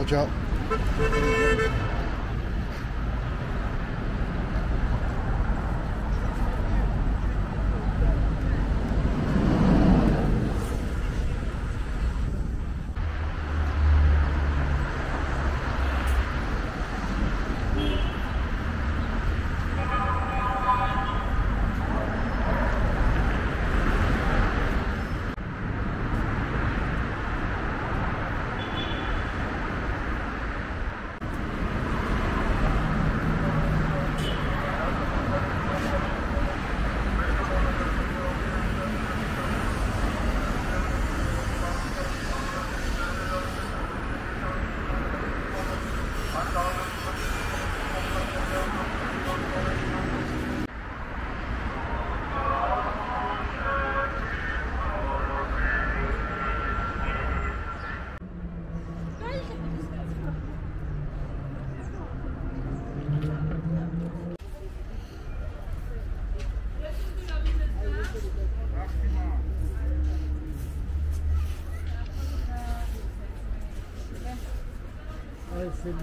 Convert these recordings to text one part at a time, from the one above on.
Watch out. Olha o filme.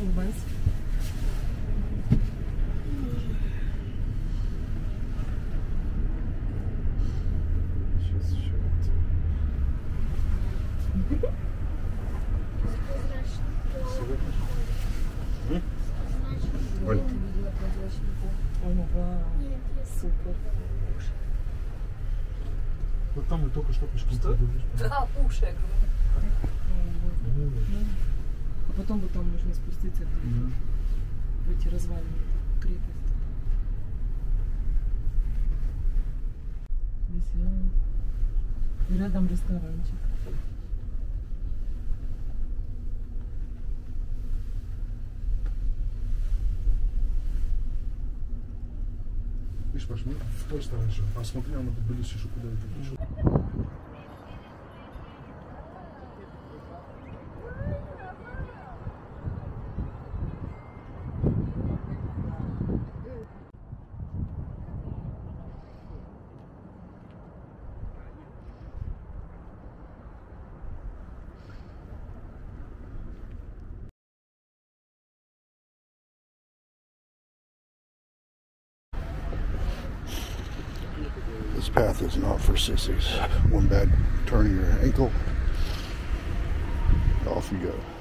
Улыбайся. Сейчас еще. Оль. Ого, супер. Вот там мы только что ходили. Да, уши, я говорю. А потом вот там можно спуститься в эти развалины крепости. Весело. И рядом ресторанчик. Видишь, Паш, мы в той стороне живем. Посмотри, он это были еще куда идет. This path is not for sissies. One bad turn of your ankle, off you go.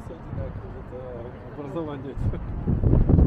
вкусы одинаковые, да, образование.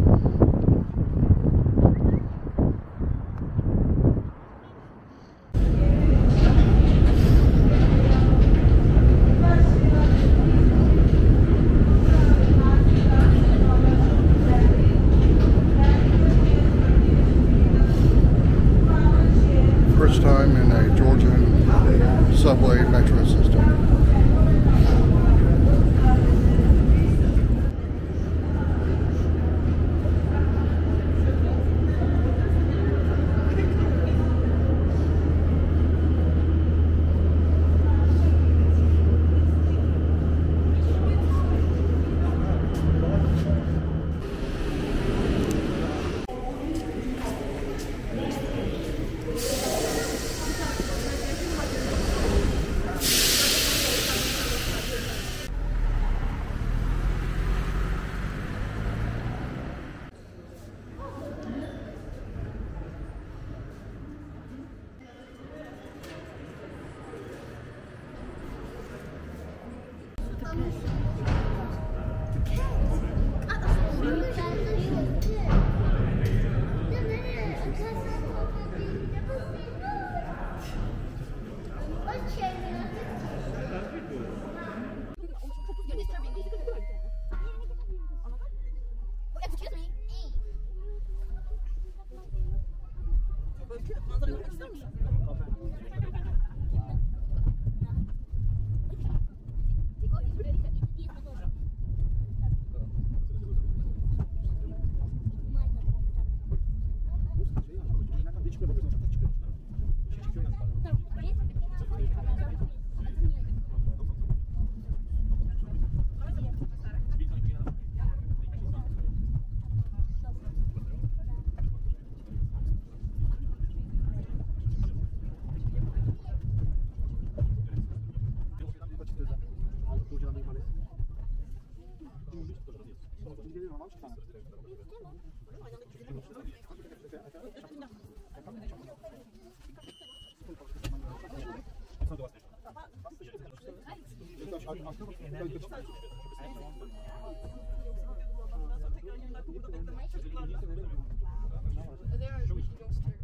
There are downstairs.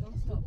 Don't stop.